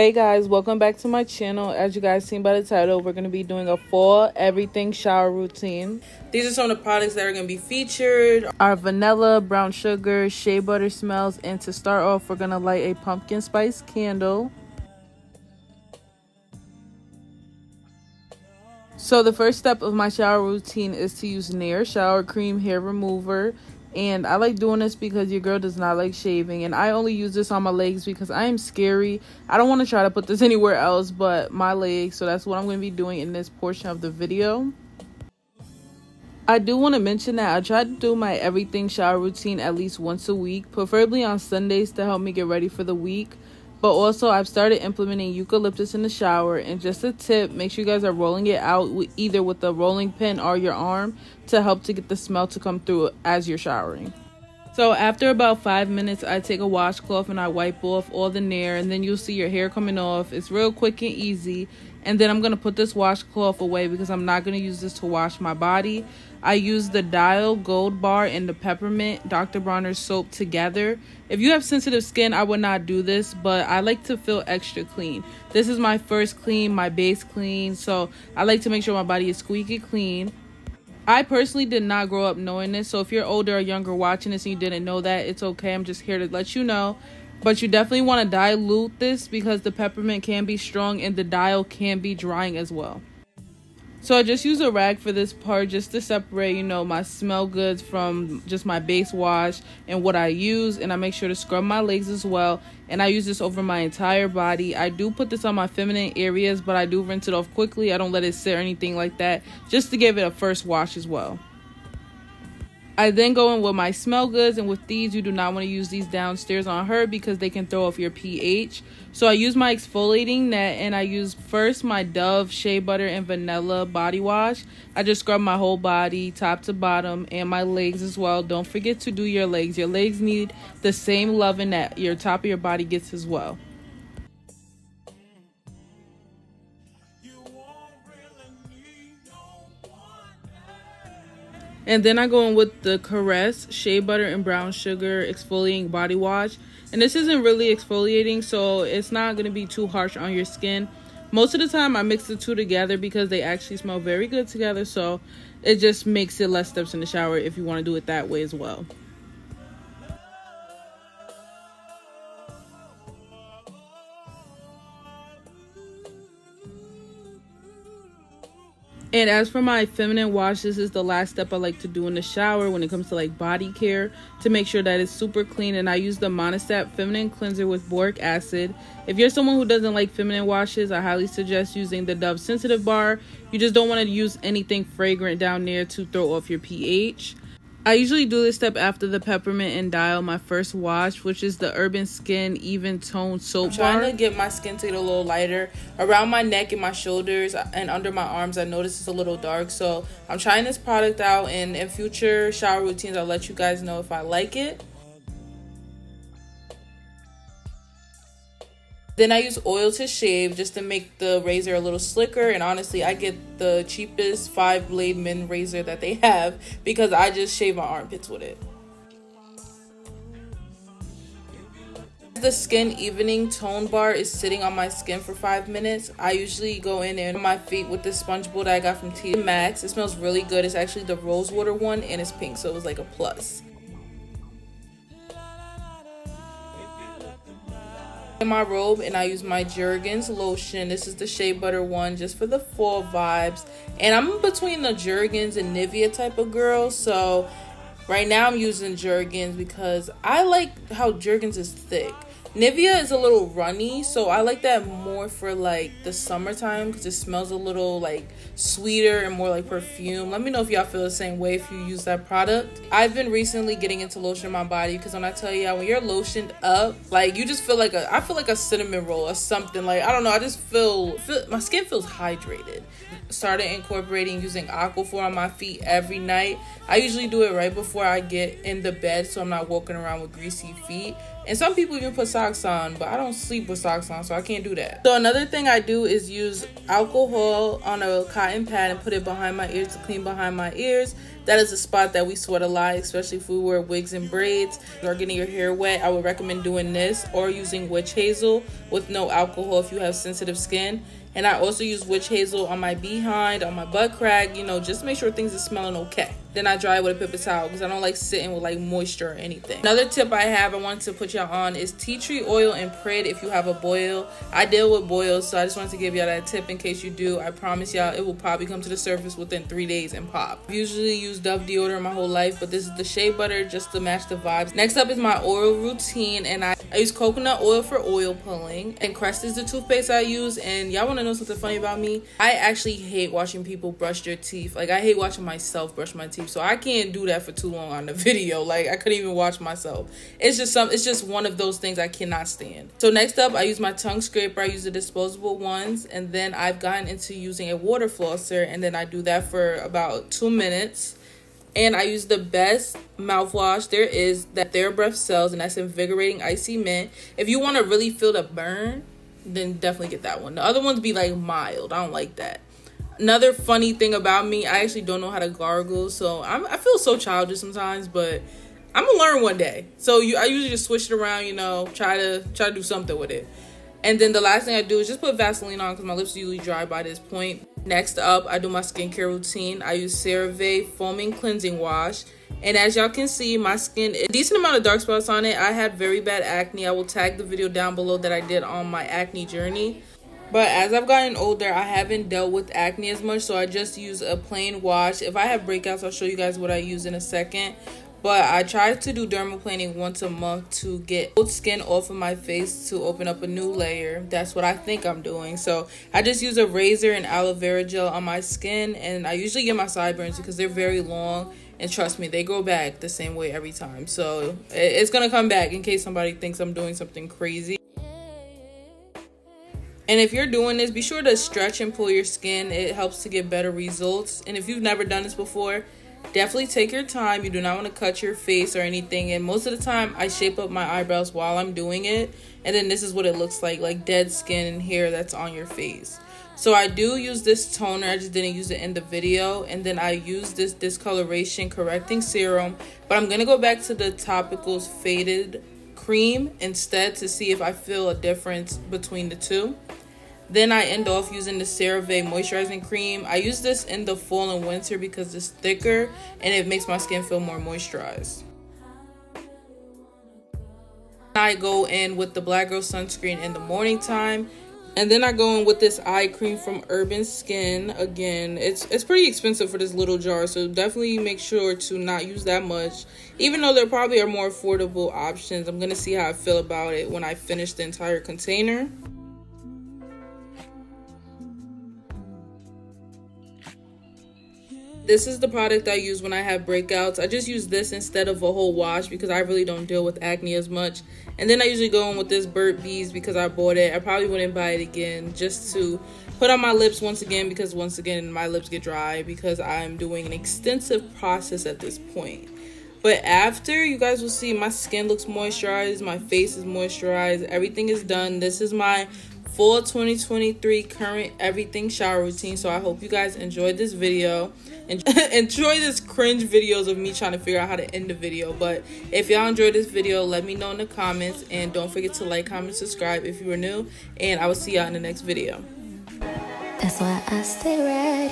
Hey guys, welcome back to my channel. As you guys seen by the title, we're going to be doing a full everything shower routine. These are some of the products that are going to be featured. Our vanilla, brown sugar, shea butter smells. And to start off, we're going to light a pumpkin spice candle. So the first step of my shower routine is to use Nair Shower Cream Hair Remover. And I like doing this because your girl does not like shaving. And I only use this on my legs because I am scary. I don't want to try to put this anywhere else but my legs. So that's what I'm going to be doing in this portion of the video. I do want to mention that I try to do my everything shower routine at least once a week, preferably on Sundays to help me get ready for the week. But also, I've started implementing eucalyptus in the shower. And just a tip make sure you guys are rolling it out either with the rolling pin or your arm to help to get the smell to come through as you're showering. So after about five minutes, I take a washcloth and I wipe off all the nair, and then you'll see your hair coming off. It's real quick and easy. And then I'm going to put this washcloth away because I'm not going to use this to wash my body. I use the Dial Gold Bar and the Peppermint Dr. Bronner soap together. If you have sensitive skin, I would not do this, but I like to feel extra clean. This is my first clean, my base clean, so I like to make sure my body is squeaky clean. I personally did not grow up knowing this, so if you're older or younger watching this and you didn't know that, it's okay. I'm just here to let you know. But you definitely want to dilute this because the peppermint can be strong and the dial can be drying as well. So I just use a rag for this part just to separate, you know, my smell goods from just my base wash and what I use. And I make sure to scrub my legs as well. And I use this over my entire body. I do put this on my feminine areas, but I do rinse it off quickly. I don't let it sit or anything like that just to give it a first wash as well. I then go in with my smell goods, and with these, you do not want to use these downstairs on her because they can throw off your pH. So I use my exfoliating net, and I use first my Dove Shea Butter and Vanilla Body Wash. I just scrub my whole body, top to bottom, and my legs as well. Don't forget to do your legs. Your legs need the same loving that your top of your body gets as well. And then I go in with the Caress Shea Butter and Brown Sugar Exfoliating Body Wash. And this isn't really exfoliating, so it's not going to be too harsh on your skin. Most of the time, I mix the two together because they actually smell very good together. So it just makes it less steps in the shower if you want to do it that way as well. And as for my feminine wash, this is the last step I like to do in the shower when it comes to like body care to make sure that it's super clean. And I use the Monistat Feminine Cleanser with boric acid. If you're someone who doesn't like feminine washes, I highly suggest using the Dove Sensitive Bar. You just don't want to use anything fragrant down there to throw off your pH. I usually do this step after the peppermint and dial my first wash, which is the Urban Skin Even Tone Soap I'm trying bar. to get my skin to get a little lighter. Around my neck and my shoulders and under my arms, I notice it's a little dark. So I'm trying this product out, and in future shower routines, I'll let you guys know if I like it. Then I use oil to shave just to make the razor a little slicker. And honestly, I get the cheapest five blade men razor that they have because I just shave my armpits with it. The skin evening tone bar is sitting on my skin for five minutes. I usually go in and my feet with this sponge bowl that I got from T Max. It smells really good. It's actually the rose water one and it's pink, so it was like a plus. In my robe and I use my Jergens lotion. This is the shea butter one just for the fall vibes. And I'm between the Jergens and Nivea type of girl. So right now I'm using Jergens because I like how Jergens is thick. Nivea is a little runny, so I like that more for like the summertime because it smells a little like sweeter and more like perfume. Let me know if y'all feel the same way if you use that product. I've been recently getting into lotion my body because when I tell y'all when you're lotioned up, like you just feel like a I feel like a cinnamon roll or something. Like I don't know, I just feel, feel my skin feels hydrated. Started incorporating using Aquaphor on my feet every night. I usually do it right before I get in the bed so I'm not walking around with greasy feet And some people even put socks on, but I don't sleep with socks on, so I can't do that. So another thing I do is use alcohol on a cotton pad and put it behind my ears to clean behind my ears. That is a spot that we sweat a lot, especially if we wear wigs and braids or getting your hair wet. I would recommend doing this or using witch hazel with no alcohol if you have sensitive skin. And I also use witch hazel on my behind, on my butt crack, you know, just make sure things are smelling okay. Then I dry it with a paper towel because I don't like sitting with like moisture or anything. Another tip I have I wanted to put y'all on is tea tree oil and Prid if you have a boil. I deal with boils, so I just wanted to give y'all that tip in case you do. I promise y'all it will probably come to the surface within three days and pop. I usually use Dove deodorant my whole life, but this is the shea butter just to match the vibes. Next up is my oil routine, and I, I use coconut oil for oil pulling. And Crest is the toothpaste I use. And y'all want to know something funny about me? I actually hate watching people brush their teeth. Like I hate watching myself brush my teeth so I can't do that for too long on the video. Like I couldn't even watch myself. It's just some it's just one of those things I cannot stand. So next up, I use my tongue scraper. I use the disposable ones and then I've gotten into using a water flosser and then I do that for about 2 minutes. And I use the best mouthwash there is that TheraBreath sells, and that's Invigorating Icy Mint. If you want to really feel the burn, then definitely get that one. The other ones be like mild. I don't like that another funny thing about me, I actually don't know how to gargle, so I'm, I feel so childish sometimes, but I'm gonna learn one day. So you, I usually just switch it around, you know, try to try to do something with it. And then the last thing I do is just put Vaseline on because my lips are usually dry by this point. Next up, I do my skincare routine. I use CeraVe Foaming Cleansing Wash. And as y'all can see, my skin, a decent amount of dark spots on it. I had very bad acne. I will tag the video down below that I did on my acne journey. But as I've gotten older, I haven't dealt with acne as much, so I just use a plain wash. If I have breakouts, I'll show you guys what I use in a second. But I try to do dermaplaning once a month to get old skin off of my face to open up a new layer. That's what I think I'm doing. So I just use a razor and aloe vera gel on my skin, and I usually get my sideburns because they're very long. And trust me, they go back the same way every time. So it's gonna come back in case somebody thinks I'm doing something crazy. And if you're doing this, be sure to stretch and pull your skin. It helps to get better results. And if you've never done this before, definitely take your time. You do not want to cut your face or anything. And most of the time, I shape up my eyebrows while I'm doing it. And then this is what it looks like, like dead skin and hair that's on your face. So I do use this toner. I just didn't use it in the video. And then I use this discoloration correcting serum. But I'm going to go back to the Topicals Faded Cream instead to see if I feel a difference between the two. Then I end off using the CeraVe moisturizing cream. I use this in the fall and winter because it's thicker and it makes my skin feel more moisturized. I go in with the Black Girl sunscreen in the morning time. And then I go in with this eye cream from Urban Skin. Again, it's it's pretty expensive for this little jar, so definitely make sure to not use that much. Even though there probably are more affordable options, I'm going to see how I feel about it when I finish the entire container. This is the product I use when I have breakouts. I just use this instead of a whole wash because I really don't deal with acne as much. And then I usually go in with this Burt's Bees because I bought it. I probably wouldn't buy it again just to put on my lips once again because once again my lips get dry because I'm doing an extensive process at this point. But after, you guys will see my skin looks moisturized, my face is moisturized, everything is done. This is my full 2023 current everything shower routine. So I hope you guys enjoyed this video. Enjoy this cringe videos of me trying to figure out how to end the video. But if y'all enjoyed this video, let me know in the comments. And don't forget to like, comment, subscribe if you are new. And I will see y'all in the next video. That's why I stay ready.